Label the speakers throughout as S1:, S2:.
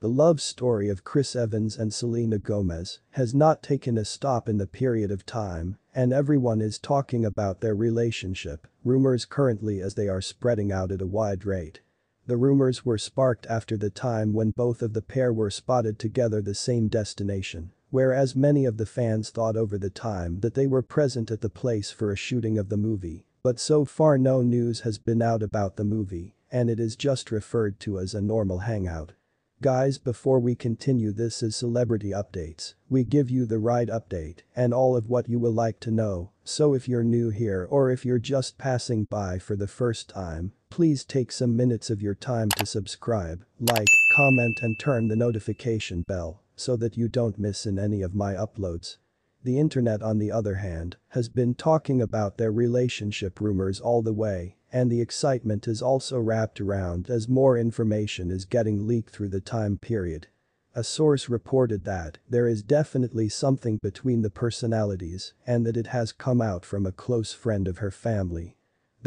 S1: The love story of Chris Evans and Selena Gomez has not taken a stop in the period of time and everyone is talking about their relationship, rumors currently as they are spreading out at a wide rate. The rumors were sparked after the time when both of the pair were spotted together the same destination, whereas many of the fans thought over the time that they were present at the place for a shooting of the movie, but so far no news has been out about the movie, and it is just referred to as a normal hangout. Guys before we continue this is celebrity updates, we give you the right update and all of what you will like to know, so if you're new here or if you're just passing by for the first time, please take some minutes of your time to subscribe, like, comment and turn the notification bell so that you don't miss in any of my uploads. The internet on the other hand has been talking about their relationship rumors all the way and the excitement is also wrapped around as more information is getting leaked through the time period. A source reported that there is definitely something between the personalities and that it has come out from a close friend of her family.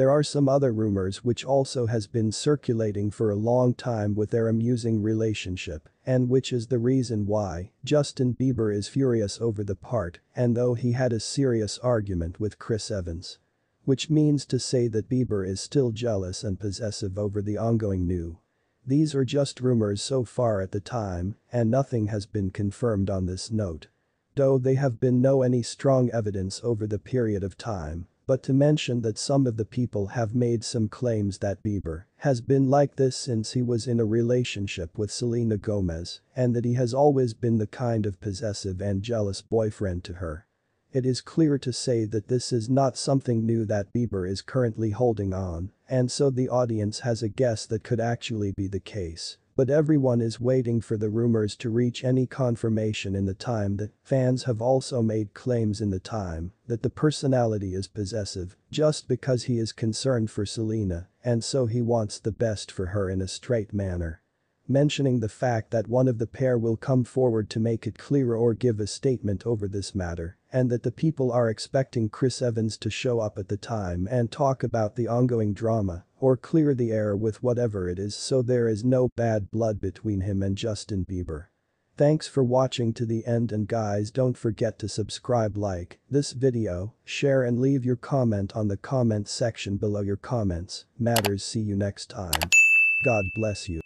S1: There are some other rumors which also has been circulating for a long time with their amusing relationship and which is the reason why Justin Bieber is furious over the part and though he had a serious argument with Chris Evans. Which means to say that Bieber is still jealous and possessive over the ongoing new. These are just rumors so far at the time and nothing has been confirmed on this note. Though they have been no any strong evidence over the period of time, but to mention that some of the people have made some claims that Bieber has been like this since he was in a relationship with Selena Gomez and that he has always been the kind of possessive and jealous boyfriend to her. It is clear to say that this is not something new that Bieber is currently holding on, and so the audience has a guess that could actually be the case. But everyone is waiting for the rumors to reach any confirmation in the time that fans have also made claims in the time that the personality is possessive just because he is concerned for Selena and so he wants the best for her in a straight manner mentioning the fact that one of the pair will come forward to make it clear or give a statement over this matter, and that the people are expecting Chris Evans to show up at the time and talk about the ongoing drama, or clear the air with whatever it is so there is no bad blood between him and Justin Bieber. Thanks for watching to the end and guys don't forget to subscribe like this video, share and leave your comment on the comment section below your comments, matters see you next time. God bless you.